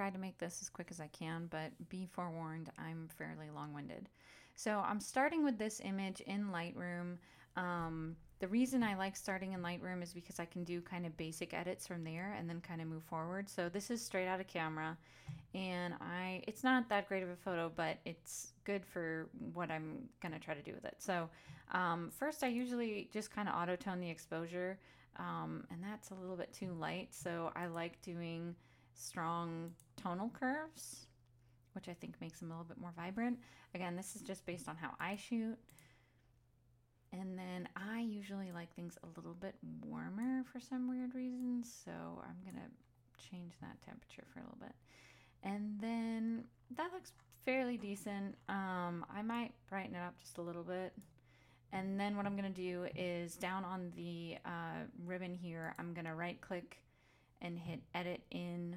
tried to make this as quick as I can, but be forewarned, I'm fairly long winded. So I'm starting with this image in Lightroom. Um, the reason I like starting in Lightroom is because I can do kind of basic edits from there and then kind of move forward. So this is straight out of camera and I it's not that great of a photo, but it's good for what I'm going to try to do with it. So um, first I usually just kind of auto tone the exposure um, and that's a little bit too light. So I like doing strong tonal curves which I think makes them a little bit more vibrant. Again, this is just based on how I shoot. And then I usually like things a little bit warmer for some weird reason. So I'm to change that temperature for a little bit. And then that looks fairly decent. Um, I might brighten it up just a little bit. And then what I'm to do is down on the uh, ribbon here, I'm to right click and hit edit in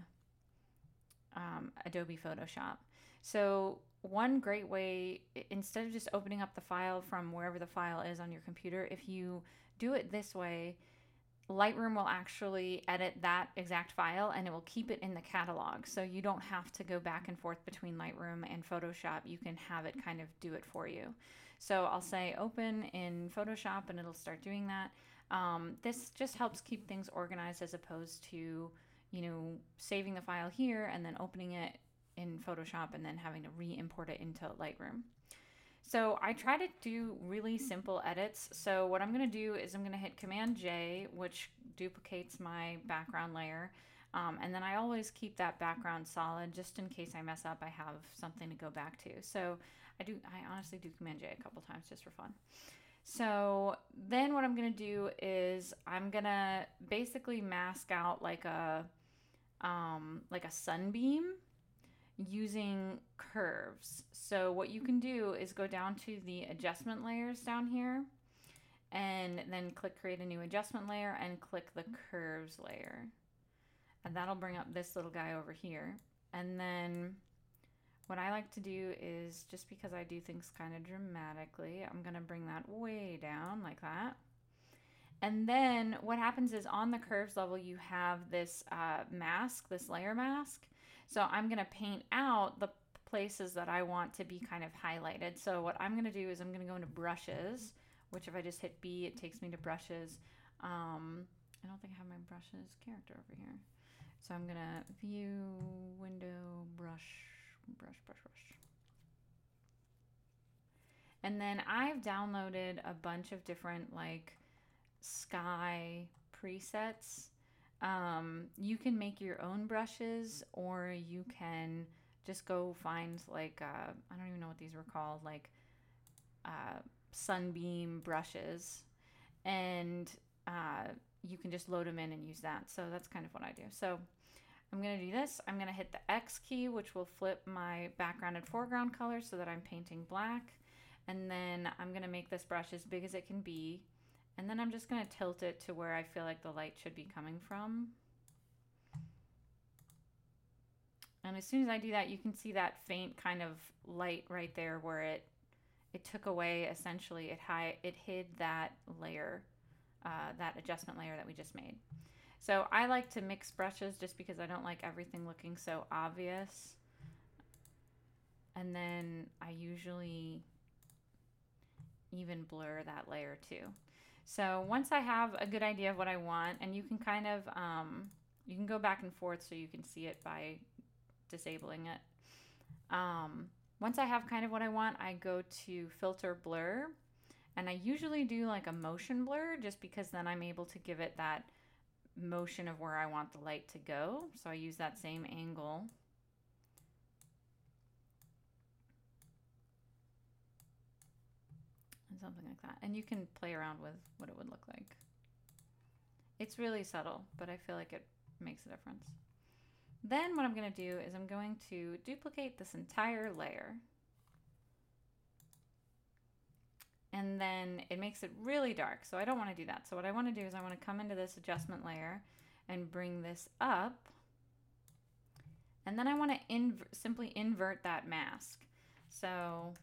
um, Adobe Photoshop. So one great way, instead of just opening up the file from wherever the file is on your computer, if you do it this way, Lightroom will actually edit that exact file and it will keep it in the catalog. So you don't have to go back and forth between Lightroom and Photoshop. You can have it kind of do it for you. So I'll say open in Photoshop and it'll start doing that. Um, this just helps keep things organized as opposed to you know, saving the file here and then opening it in Photoshop and then having to re-import it into Lightroom. So I try to do really simple edits. So what I'm going to do is I'm going to hit Command J, which duplicates my background layer. Um, and then I always keep that background solid just in case I mess up, I have something to go back to. So I do, I honestly do Command J a couple times just for fun. So then what I'm going to do is I'm going to basically mask out like a, um, like a sunbeam using curves. So what you can do is go down to the adjustment layers down here and then click create a new adjustment layer and click the curves layer. And that'll bring up this little guy over here. And then what I like to do is just because I do things kind of dramatically, I'm going to bring that way down like that. And then what happens is on the curves level, you have this uh, mask, this layer mask. So I'm going to paint out the places that I want to be kind of highlighted. So what I'm going to do is I'm going to go into brushes, which if I just hit B, it takes me to brushes. Um, I don't think I have my brushes character over here. So I'm going to view, window, brush, brush, brush, brush. And then I've downloaded a bunch of different like sky presets. Um, you can make your own brushes or you can just go find like, uh, I don't even know what these were called, like uh, sunbeam brushes. And uh, you can just load them in and use that. So that's kind of what I do. So I'm going to do this. I'm going to hit the X key, which will flip my background and foreground color so that I'm painting black. And then I'm going to make this brush as big as it can be. And then I'm just going to tilt it to where I feel like the light should be coming from. And as soon as I do that, you can see that faint kind of light right there where it it took away essentially it high it hid that layer, uh, that adjustment layer that we just made. So I like to mix brushes just because I don't like everything looking so obvious. And then I usually even blur that layer too. So once I have a good idea of what I want, and you can kind of, um, you can go back and forth so you can see it by disabling it. Um, once I have kind of what I want, I go to filter blur. And I usually do like a motion blur just because then I'm able to give it that motion of where I want the light to go. So I use that same angle and something like that. And you can play around with what it would look like. It's really subtle, but I feel like it makes a difference. Then what I'm going to do is I'm going to duplicate this entire layer. And then it makes it really dark. So I don't want to do that. So what I want to do is I want to come into this adjustment layer and bring this up. And then I want to inv simply invert that mask. So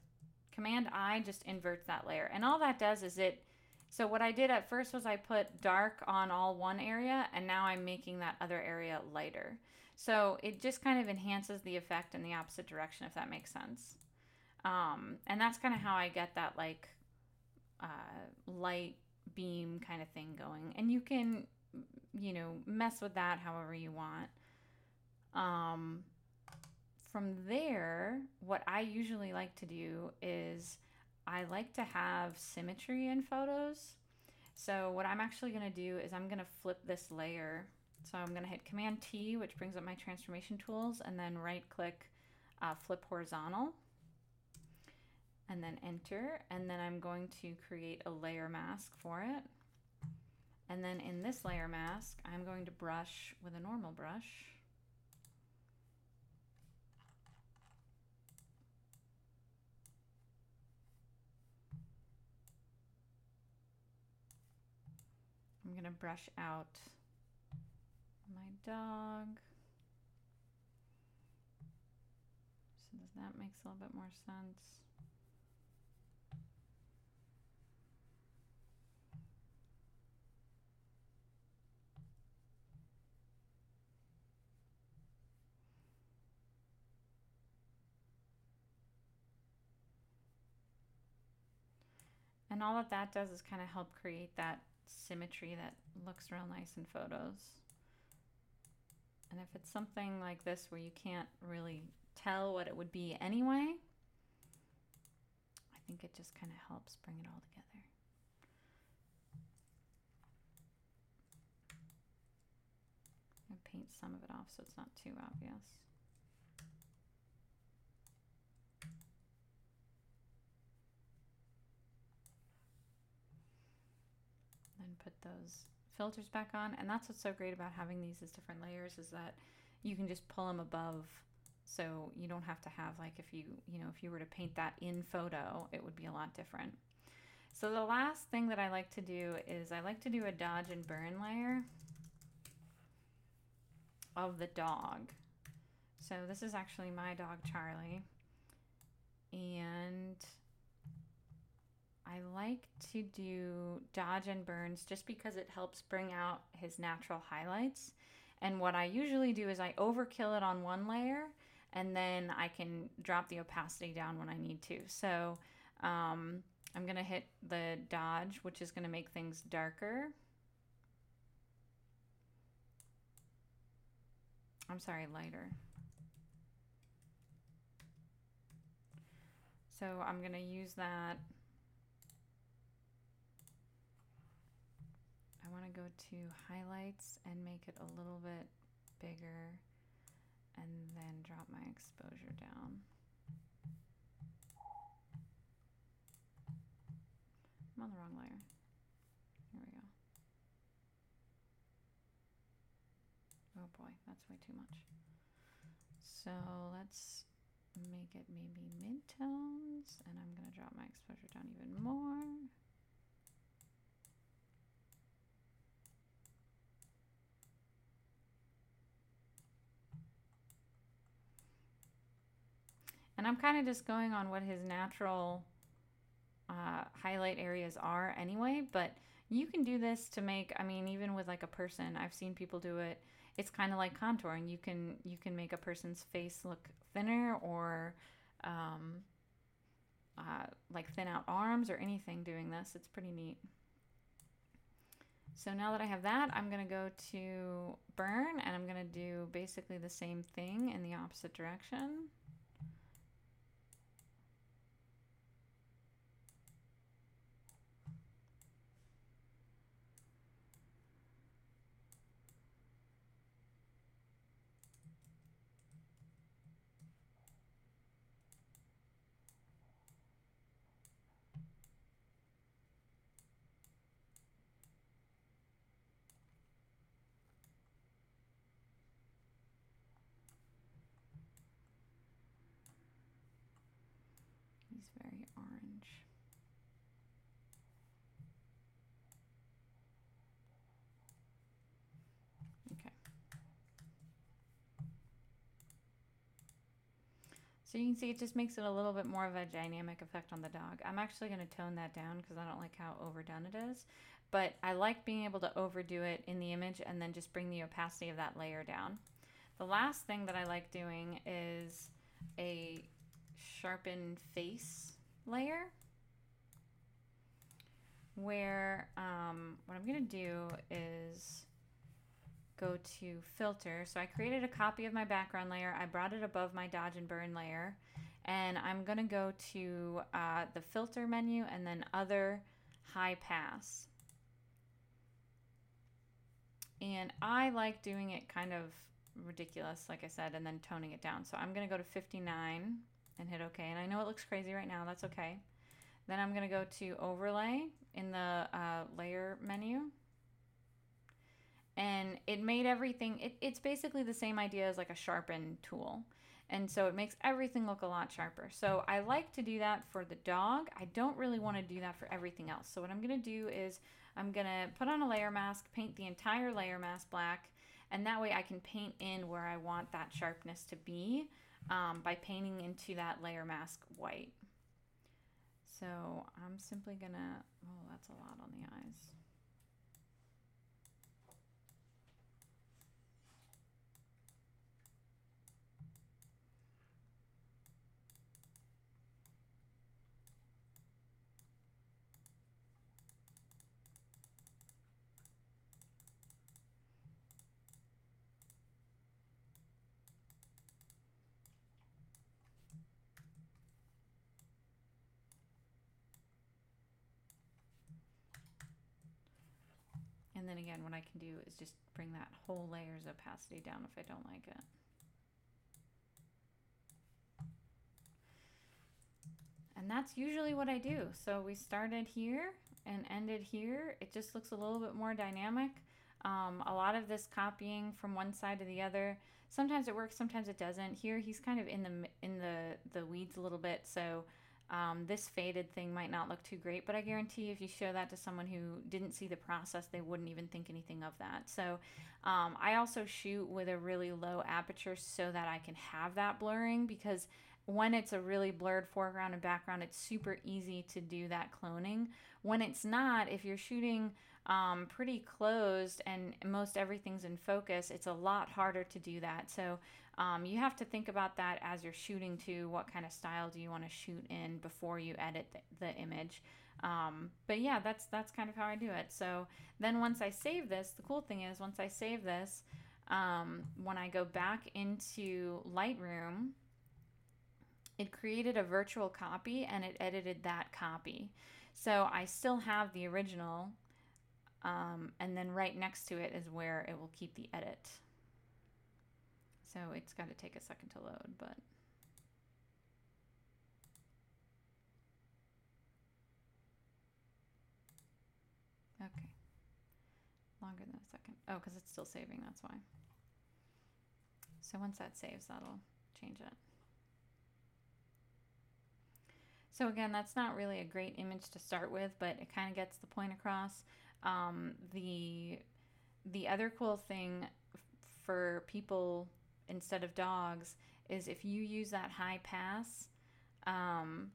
Command I just inverts that layer. And all that does is it, so what I did at first was I put dark on all one area and now I'm making that other area lighter. So it just kind of enhances the effect in the opposite direction, if that makes sense. Um, and that's kind of how I get that like light beam kind of thing going. And you can, you know, mess with that however you want. Um, from there, what I usually like to do is I like to have symmetry in photos. So what I'm actually going to do is I'm going to flip this layer. So I'm going to hit Command T, which brings up my transformation tools, and then right click uh, flip horizontal and then enter. And then I'm going to create a layer mask for it. And then in this layer mask, I'm going to brush with a normal brush. I'm going to brush out my dog. So does that make a little bit more sense? And all that that does is kind of help create that symmetry that looks real nice in photos. And if it's something like this where you can't really tell what it would be anyway, I think it just kind of helps bring it all together. Paint some of it off so it's not too obvious. Put those filters back on. And that's what's so great about having these as different layers is that you can just pull them above. So you don't have to have like if you you know if you were to paint that in photo it would be a lot different. So the last thing that I like to do is I like to do a dodge and burn layer of the dog. So this is actually my dog Charlie. And I like to do dodge and burns just because it helps bring out his natural highlights. And what I usually do is I overkill it on one layer and then I can drop the opacity down when I need to. So um, I'm going to hit the dodge, which is going to make things darker. I'm sorry, lighter. So I'm going to use that I want to go to highlights and make it a little bit bigger and then drop my exposure down. I'm on the wrong layer. Here we go. Oh boy, that's way too much. So let's make it maybe mid-tones and I'm going to drop my exposure down even more. And I'm kind of just going on what his natural uh, highlight areas are anyway, but you can do this to make, I mean, even with like a person, I've seen people do it. It's kind of like contouring. You can you can make a person's face look thinner or um, uh, like thin out arms or anything doing this. It's pretty neat. So now that I have that, I'm going to go to burn and I'm going to do basically the same thing in the opposite direction. Very orange. Okay. So you can see it just makes it a little bit more of a dynamic effect on the dog. I'm actually going to tone that down because I don't like how overdone it is. But I like being able to overdo it in the image and then just bring the opacity of that layer down. the last thing that I like doing is a sharpen face layer where um, what I'm going to do is go to filter. So I created a copy of my background layer. I brought it above my dodge and burn layer. And I'm going to go to uh, the filter menu and then other high pass. And I like doing it kind of ridiculous, like I said, and then toning it down. So I'm going to go to 59 and hit OK. And I know it looks crazy right now. That's okay. Then I'm going to go to overlay in the uh, layer menu. And it made everything, it, it's basically the same idea as like a sharpen tool. And so it makes everything look a lot sharper. So I like to do that for the dog. I don't really want to do that for everything else. So what I'm going to do is I'm going to put on a layer mask, paint the entire layer mask black, and that way I can paint in where I want that sharpness to be um, by painting into that layer mask white. So I'm simply gonna, oh, that's a lot on the eyes. Then again, what I can do is just bring that whole layer's opacity down if I don't like it. And that's usually what I do. So we started here and ended here. It just looks a little bit more dynamic. Um, a lot of this copying from one side to the other. Sometimes it works, sometimes it doesn't. Here he's kind of in the in the the weeds a little bit, so um, this faded thing might not look too great, but I guarantee if you show that to someone who didn't see the process, they wouldn't even think anything of that. So um, I also shoot with a really low aperture so that I can have that blurring because when it's a really blurred foreground and background, it's super easy to do that cloning. When it's not, if you're shooting um, pretty closed and most everything's in focus, it's a lot harder to do that. So um, you have to think about that as you're shooting to what kind of style do you want to shoot in before you edit the, the image. Um, but yeah, that's that's kind of how I do it. So then once I save this, the cool thing is once I save this, um, when I go back into Lightroom, it created a virtual copy and it edited that copy. So I still have the original, um, and then right next to it is where it will keep the edit. So it's got to take a second to load, but. Okay. Longer than a second. Oh, because it's still saving, that's why. So once that saves, that'll change it. So again, that's not really a great image to start with, but it kind of gets the point across. Um, the the other cool thing for people instead of dogs is if you use that high pass, um,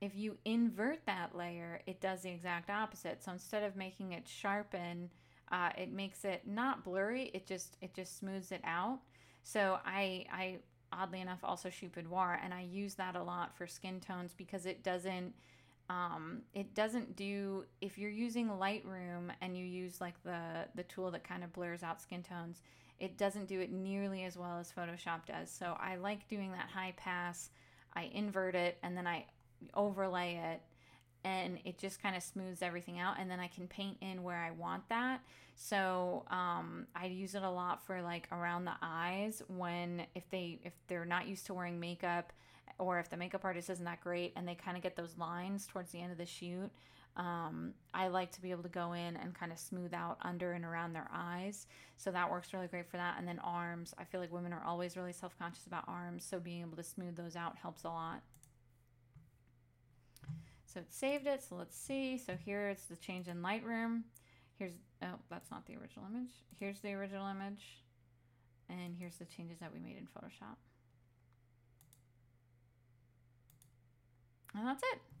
if you invert that layer, it does the exact opposite. So instead of making it sharpen, uh, it makes it not blurry. It just it just smooths it out. So I I oddly enough also shoot boudoir, and I use that a lot for skin tones because it doesn't um, it doesn't do if you're using Lightroom and you use like the the tool that kind of blurs out skin tones it doesn't do it nearly as well as Photoshop does. So I like doing that high pass. I invert it and then I overlay it and it just kind of smooths everything out and then I can paint in where I want that. So um, I use it a lot for like around the eyes when if they if they're not used to wearing makeup or if the makeup artist isn't that great and they kind of get those lines towards the end of the shoot um, I like to be able to go in and kind of smooth out under and around their eyes. So that works really great for that. And then arms, I feel like women are always really self conscious about arms. So being able to smooth those out helps a lot. So it saved it. So let's see. So here it's the change in Lightroom. Here's, oh, that's not the original image. Here's the original image. And here's the changes that we made in Photoshop. And that's it.